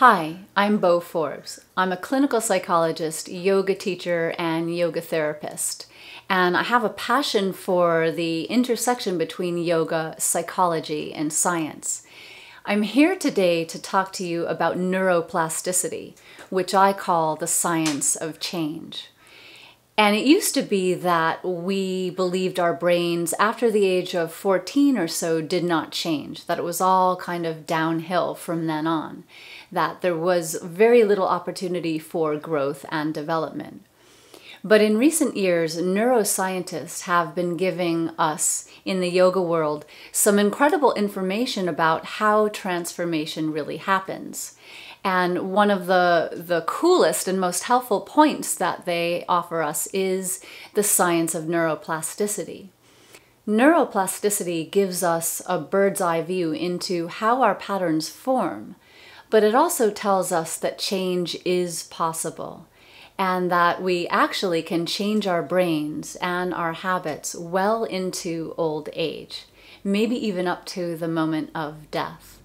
Hi, I'm Bo Forbes. I'm a clinical psychologist, yoga teacher, and yoga therapist. And I have a passion for the intersection between yoga, psychology, and science. I'm here today to talk to you about neuroplasticity, which I call the science of change. And it used to be that we believed our brains after the age of 14 or so did not change, that it was all kind of downhill from then on, that there was very little opportunity for growth and development. But in recent years, neuroscientists have been giving us in the yoga world some incredible information about how transformation really happens. And one of the, the coolest and most helpful points that they offer us is the science of neuroplasticity. Neuroplasticity gives us a bird's eye view into how our patterns form, but it also tells us that change is possible and that we actually can change our brains and our habits well into old age, maybe even up to the moment of death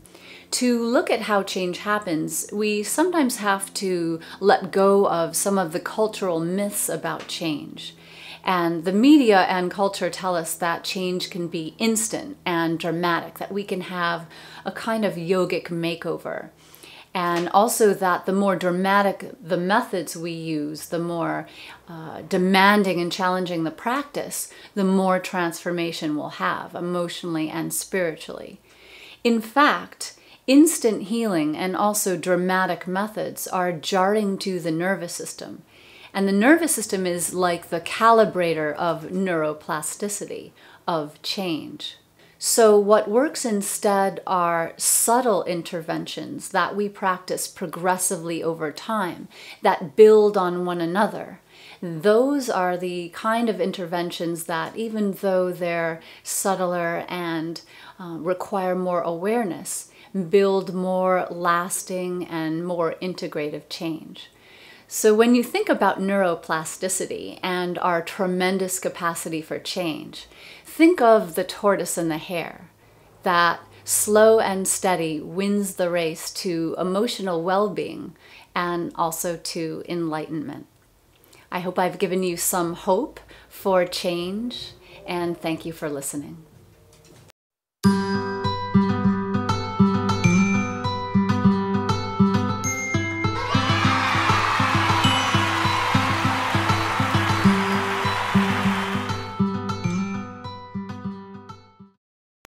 to look at how change happens, we sometimes have to let go of some of the cultural myths about change. And the media and culture tell us that change can be instant and dramatic, that we can have a kind of yogic makeover. And also that the more dramatic the methods we use, the more uh, demanding and challenging the practice, the more transformation we'll have emotionally and spiritually. In fact, Instant healing and also dramatic methods are jarring to the nervous system. And the nervous system is like the calibrator of neuroplasticity, of change. So, what works instead are subtle interventions that we practice progressively over time that build on one another. Those are the kind of interventions that, even though they're subtler and uh, require more awareness, build more lasting and more integrative change. So, when you think about neuroplasticity and our tremendous capacity for change, think of the tortoise and the hare, that slow and steady wins the race to emotional well being and also to enlightenment. I hope I've given you some hope for change, and thank you for listening.